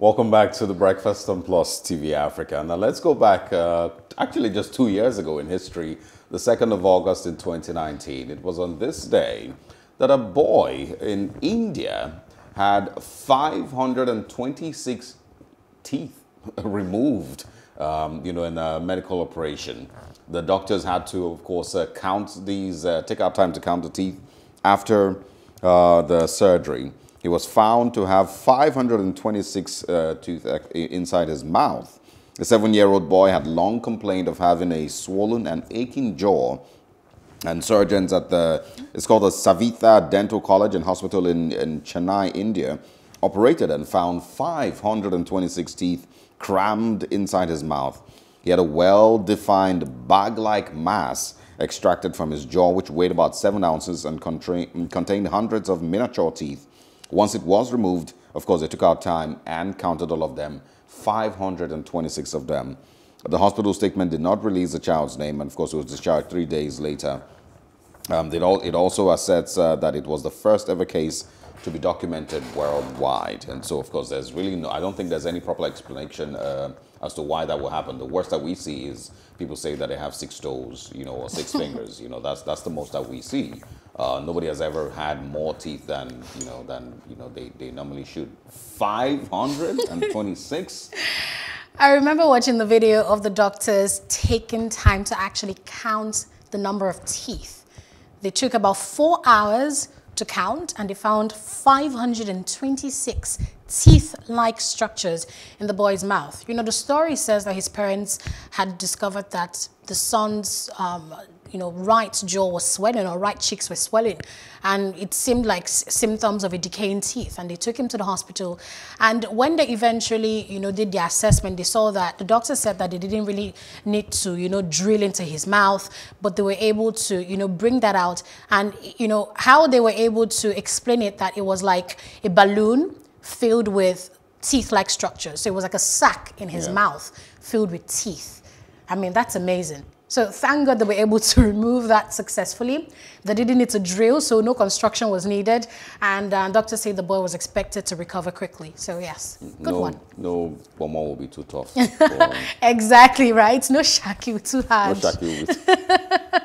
Welcome back to the Breakfast on Plus TV Africa. Now let's go back, uh, actually just two years ago in history, the 2nd of August in 2019. It was on this day that a boy in India had 526 teeth removed, um, you know, in a medical operation. The doctors had to, of course, uh, count these, uh, take out time to count the teeth after uh, the surgery. He was found to have 526 uh, teeth inside his mouth. The seven-year-old boy had long complained of having a swollen and aching jaw and surgeons at the, it's called the Saveetha Dental College and Hospital in, in Chennai, India, operated and found 526 teeth crammed inside his mouth. He had a well-defined bag-like mass extracted from his jaw, which weighed about seven ounces and contained hundreds of miniature teeth. Once it was removed, of course, they took out time and counted all of them, 526 of them. The hospital statement did not release the child's name, and of course, it was discharged three days later. Um, it, all, it, also asserts uh, that it was the first ever case to be documented worldwide. And so, of course, there's really no, I don't think there's any proper explanation uh, as to why that will happen. The worst that we see is people say that they have six toes, you know, or six fingers. You know, that's, that's the most that we see. Uh, nobody has ever had more teeth than you know than you know they, they normally shoot. Five hundred and twenty six. I remember watching the video of the doctors taking time to actually count the number of teeth. They took about four hours to count and they found 526 teeth-like structures in the boy's mouth. You know, the story says that his parents had discovered that the son's um, you know, right jaw was swelling or right cheeks were swelling. And it seemed like symptoms of a decaying teeth. And they took him to the hospital. And when they eventually, you know, did the assessment, they saw that the doctor said that they didn't really need to, you know, drill into his mouth, but they were able to, you know, bring that out. And, you know, how they were able to explain it that it was like a balloon filled with teeth-like structures. So it was like a sack in his yeah. mouth filled with teeth. I mean, that's amazing. So thank God they were able to remove that successfully. They didn't need to drill, so no construction was needed. And uh, doctors say the boy was expected to recover quickly. So yes, good no, one. No bomber will be too tough. exactly right. No shaki too hard. No shaki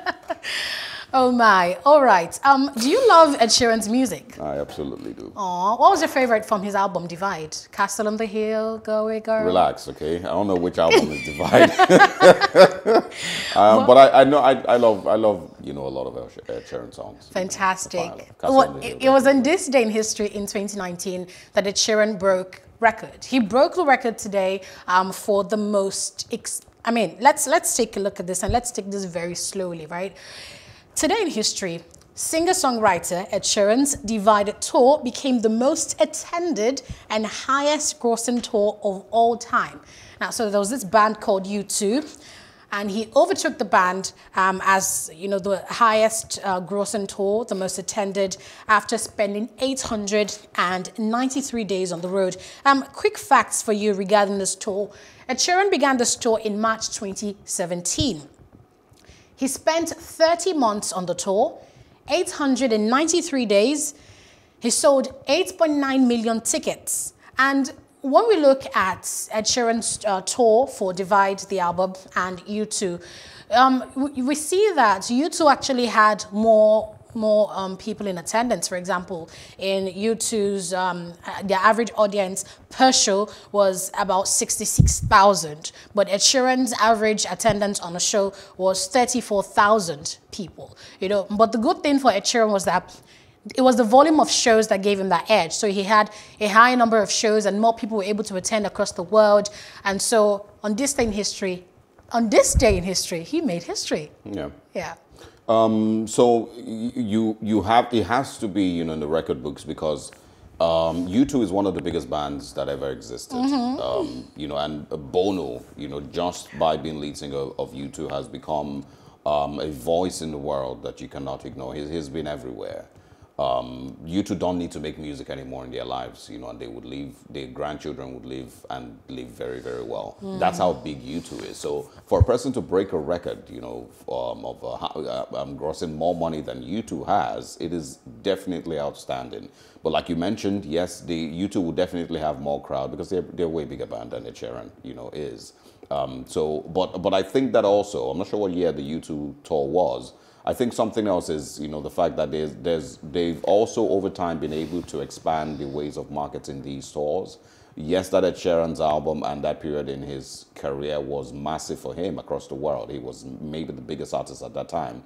Oh my. All right. Um, do you love Ed Sheeran's music? I absolutely do. Oh, what was your favorite from his album Divide? Castle on the Hill, Galway Girl. Relax, okay. I don't know which album is Divide, um, but I, I, know I, I love I love you know a lot of Ed Sheeran songs. Fantastic. Well, it, it was on this day in history in 2019 that Ed Sheeran broke record. He broke the record today um, for the most. I mean, let's let's take a look at this and let's take this very slowly, right? Today in history, singer-songwriter Ed Sheeran's Divided Tour became the most attended and highest grossing tour of all time. Now, so there was this band called U2, and he overtook the band um, as you know the highest uh, grossing tour, the most attended, after spending 893 days on the road. Um, quick facts for you regarding this tour. Ed Sheeran began this tour in March 2017. He spent 30 months on the tour, 893 days. He sold 8.9 million tickets. And when we look at Ed Sheeran's uh, tour for Divide the album and U2, um, we, we see that U2 actually had more more um, people in attendance. For example, in U2's, um, the average audience per show was about 66,000, but Ed Sheeran's average attendance on a show was 34,000 people. You know, but the good thing for Ed Sheeran was that it was the volume of shows that gave him that edge. So he had a high number of shows and more people were able to attend across the world. And so on this day in history, on this day in history, he made history. Yeah. Yeah. Um, so you you have it has to be you know in the record books because um, U2 is one of the biggest bands that ever existed. Mm -hmm. um, you know, and Bono, you know, just by being lead singer of U2 has become um, a voice in the world that you cannot ignore. He's, he's been everywhere. Um, U2 don't need to make music anymore in their lives, you know, and they would live, their grandchildren would live and live very, very well. Mm. That's how big U2 is. So for a person to break a record, you know, um, of uh, uh, um, grossing more money than U2 has, it is definitely outstanding. But like you mentioned, yes, the U2 will definitely have more crowd because they're, they're way bigger band than Ed Sheeran, you know, is. Um, so, but, but I think that also, I'm not sure what year the U2 tour was, I think something else is, you know, the fact that there's, there's, they've also over time been able to expand the ways of marketing these stores. Yes, that Ed Sheeran's album and that period in his career was massive for him across the world. He was maybe the biggest artist at that time.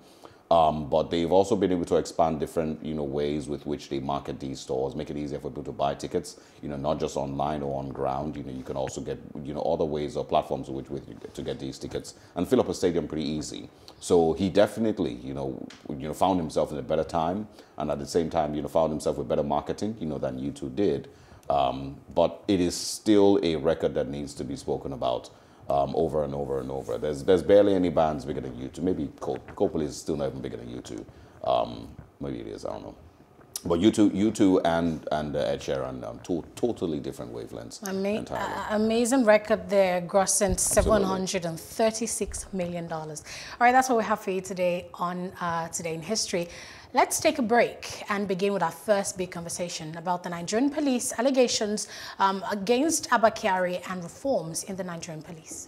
Um, but they've also been able to expand different, you know, ways with which they market these stores, make it easier for people to buy tickets, you know, not just online or on ground. You know, you can also get, you know, other ways or platforms which to get these tickets and fill up a stadium pretty easy. So he definitely, you know, you know, found himself in a better time, and at the same time, you know, found himself with better marketing, you know, than U2 did. Um, but it is still a record that needs to be spoken about um, over and over and over. There's there's barely any bands bigger than U2. Maybe Coldplay is still not even bigger than U2. Um, maybe it is. I don't know. But U2, you two, and and uh, Ed Sheeran, um, to, totally different wavelengths. Ama uh, amazing record there, grossing seven hundred and thirty-six million dollars. All right, that's what we have for you today on uh, Today in History. Let's take a break and begin with our first big conversation about the Nigerian police allegations um, against Abba Kyari and reforms in the Nigerian police.